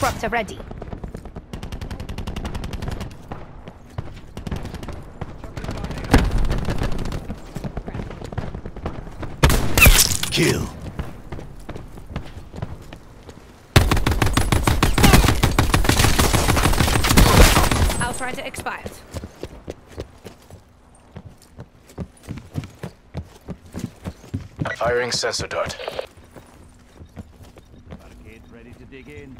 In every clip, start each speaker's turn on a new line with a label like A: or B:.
A: Disruptor ready.
B: Kill.
A: Outrider expired.
C: Firing sensor dart.
D: Barricade ready to dig in.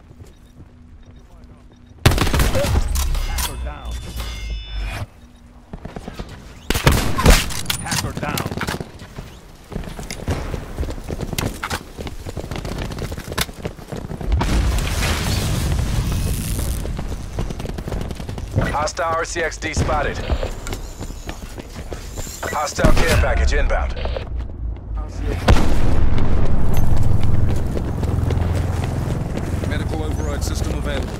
C: Hostile RCXD spotted. Hostile care package inbound.
E: Medical override system available.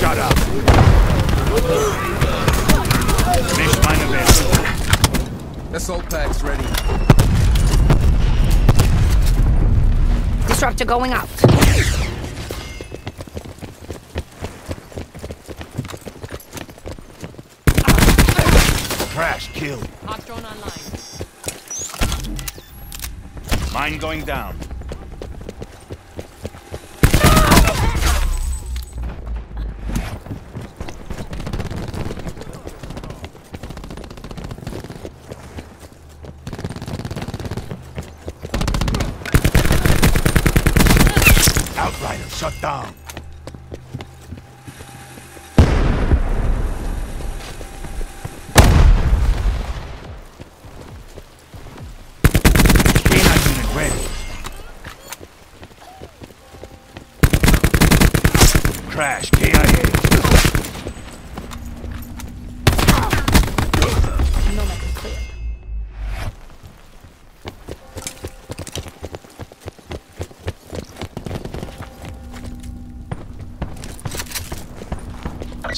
D: Shut up. Mesh mine available.
E: Assault packs ready.
A: Disruptor going out.
B: Crash. Kill.
F: Hot drone online.
D: Mine going down.
B: Outrider shut down. Crash.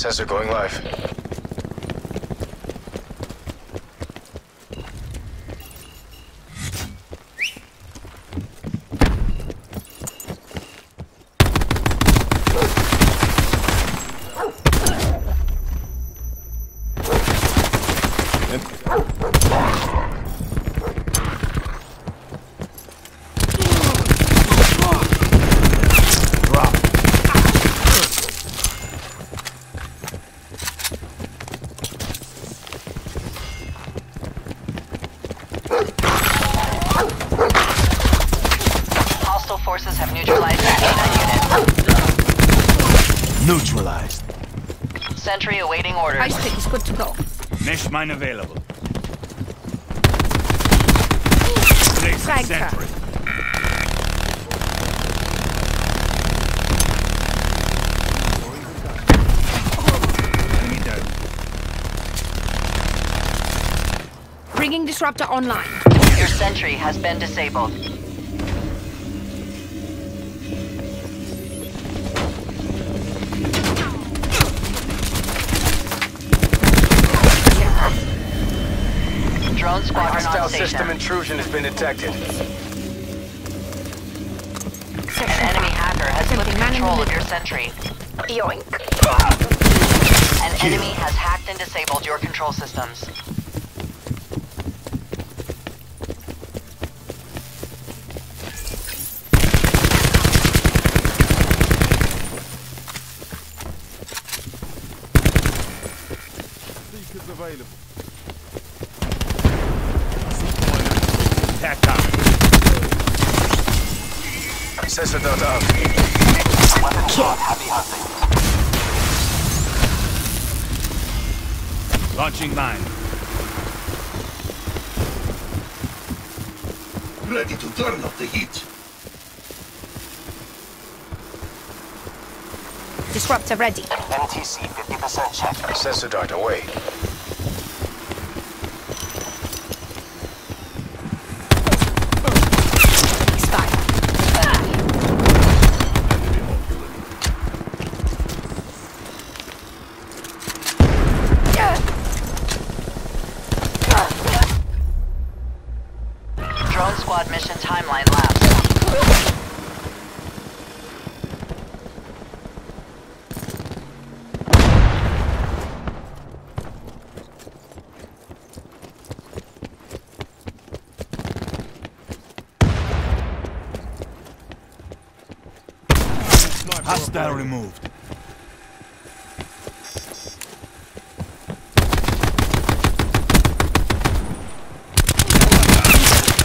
C: Sensor going live.
B: Drop.
G: Hostile forces have neutralized the unit.
B: Neutralized.
G: Sentry awaiting orders.
A: Ice pick is good to go.
D: Mesh mine available. Place
A: Frag
D: sentry.
A: Bringing disruptor online.
G: Your sentry has been disabled.
C: System intrusion has been detected.
G: An enemy hacker has
A: Attempting
G: flipped
A: manual
G: control of your sentry.
A: Yoink.
G: An enemy has hacked and disabled your control systems.
E: Seekers available.
D: Attack down.
C: Sensor Happy hunting.
D: Launching mine.
B: Ready to turn up the heat.
A: Disruptor ready.
B: NTC 50% check.
C: Sensor dart away.
A: Expired.
G: squad mission timeline lapsed.
D: Hostile removed.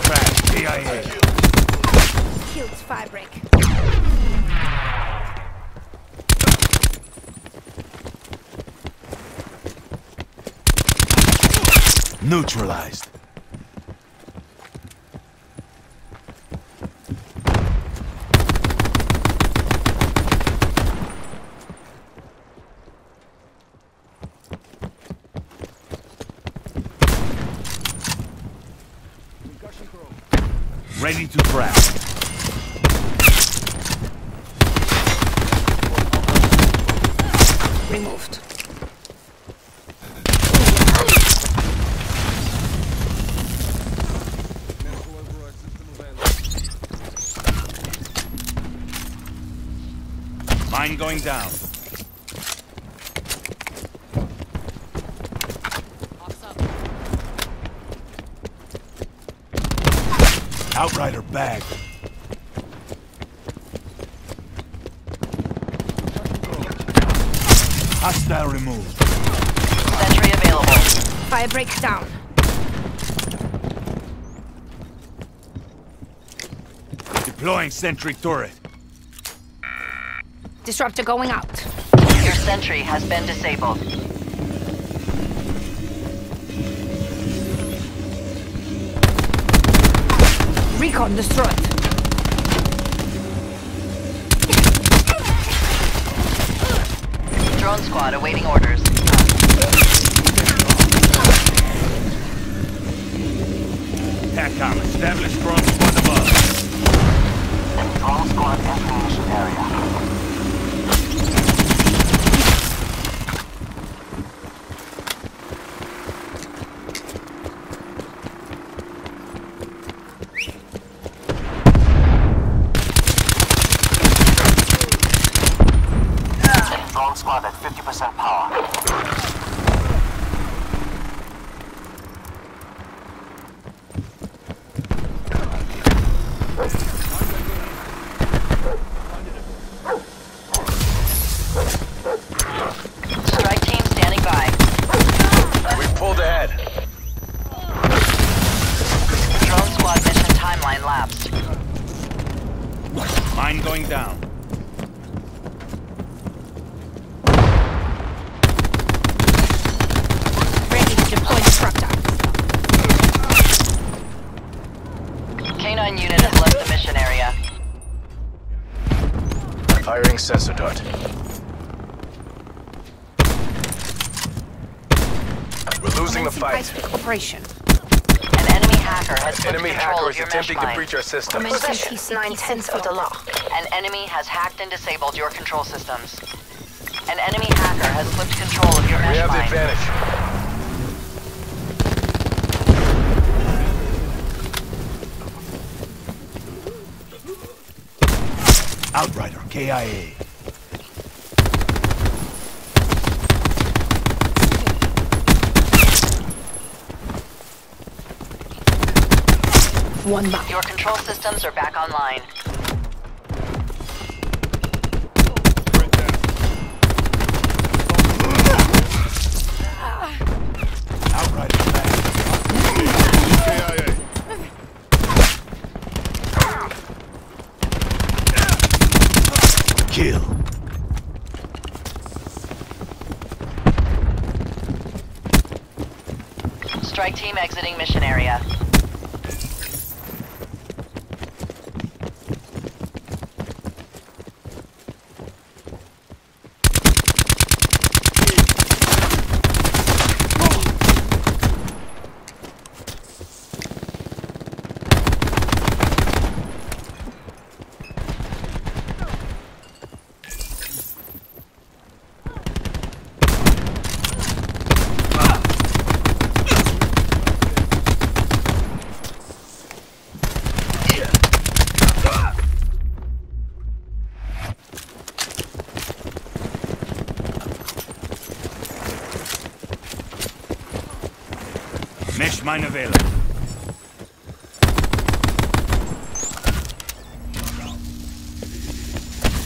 D: Crash. KIA.
A: Killed Firebreak.
D: Neutralized. Ready to crash.
A: Removed.
E: Medical override system available.
D: Mine going down. Outrider bag. Hostile removed.
G: Sentry available.
A: Firebreak down.
D: Deploying sentry turret.
A: Disruptor going out.
G: Your sentry has been disabled.
A: Recon destroyed.
G: Drone squad awaiting orders.
D: TACCOM, establish drone squad above.
B: Drone squad entering mission area. Drone squad at 50% power.
G: Strike team standing by.
C: We pulled ahead.
G: Drone squad mission timeline lapsed.
D: Mine going down.
C: Firing. We're losing the fight.
A: operation.
G: An enemy hacker has flipped
C: Enemy
G: control
C: hacker
G: of
C: is
G: your mesh
C: attempting to
G: mine.
C: breach our system.
A: Commencing TCP sensor unlock.
G: An enemy has hacked and disabled your control systems. An enemy hacker has flipped control of your
C: We
G: mesh
C: have the advantage.
D: Outrider, KIA.
A: One back.
G: Your control systems are back online.
D: Outrider bag. Kill.
G: Strike team exiting mission area.
D: Mesh mine available.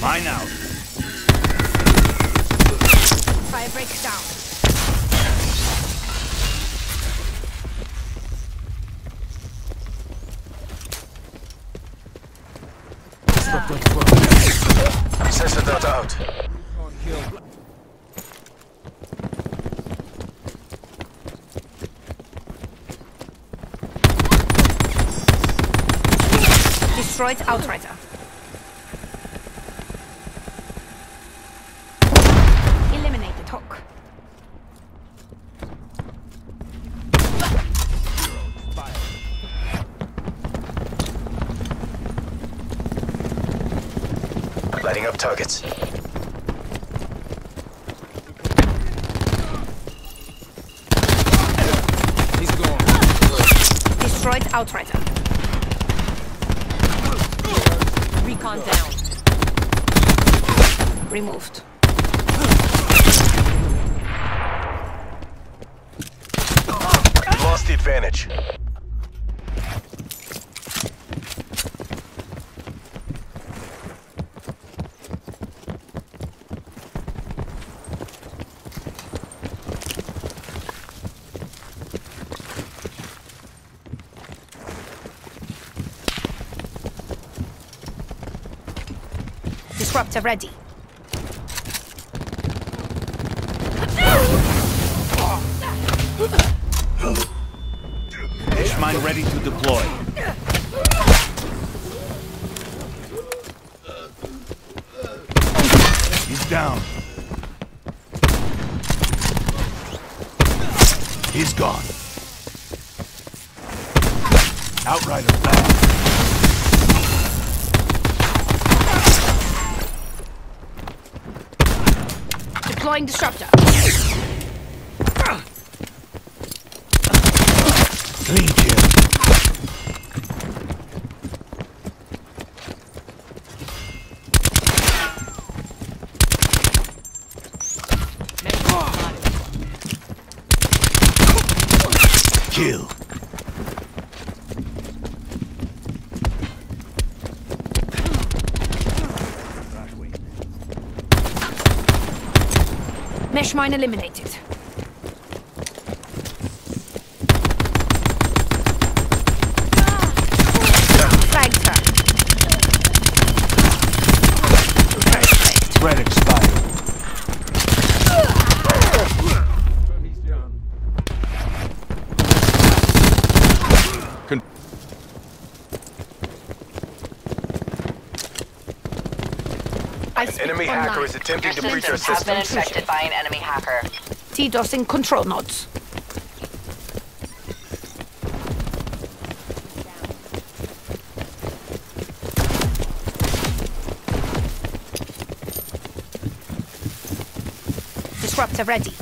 D: Mine out.
A: Firebreak's down.
C: Sensor dart out.
E: On kill.
A: Destroyed Outrider. Eliminated Hawk.
C: Lighting up targets.
E: He's gone.
A: Destroyed Outrider. Removed.
C: Lost the advantage.
A: Disruptor ready.
D: Mine deploy. He's down. He's gone. Outrider down.
A: Deploying disruptor.
D: Clean kill. Kill.
A: Mesh mine eliminated. Flagged her.
D: Threat expired.
E: He's down.
D: Con-
A: I speak
C: Enemy
A: online.
C: hacker is attempting
G: Your
C: to breach our
G: systems have been
C: systems.
G: infected by an enemy hacker.
A: TDOS in control nodes. Disruptor ready.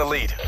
C: The lead.